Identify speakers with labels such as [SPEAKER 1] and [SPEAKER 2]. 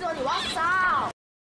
[SPEAKER 1] 只有你，往！